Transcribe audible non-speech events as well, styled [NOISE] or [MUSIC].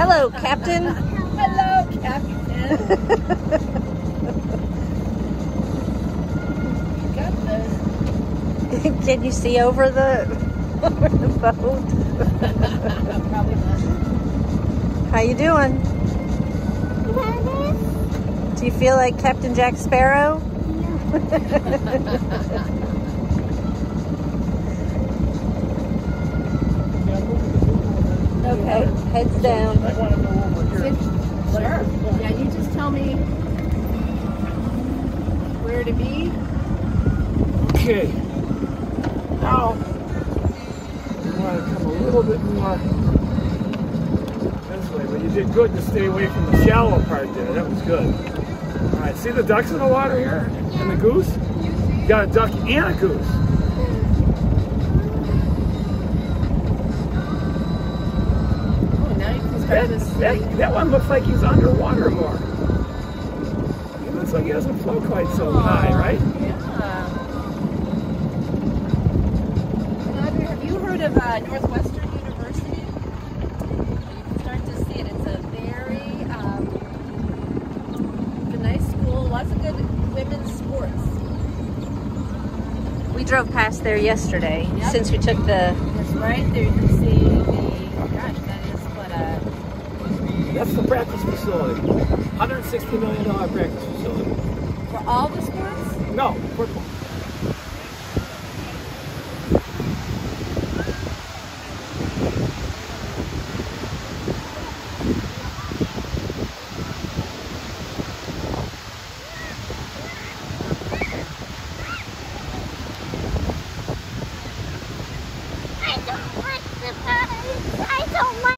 Hello, Captain. Hello, Captain. you. [LAUGHS] Can you see over the over the boat? Probably [LAUGHS] not. How you doing? Do you feel like Captain Jack Sparrow? [LAUGHS] Okay, heads down. I want to go over here. Sure. Yeah, you just tell me where to be. Okay. Now, you want to come a little bit more this way, but you did good to stay away from the shallow part there. That was good. All right, see the ducks in the water here? And the goose? You got a duck and a goose. That, start to see. that, that one looks like he's underwater more. He looks like he doesn't float quite so high, right? Yeah. Have you heard of uh, Northwestern University? You can start to see it. It's a very, um, it's a nice school. Lots of good women's sports. We drove past there yesterday Yep. since we took the That's right. There you can see the. Gosh, that is what a That's the practice facility. $160 million practice facility. for all the sports. No, football. I don't want the I don't want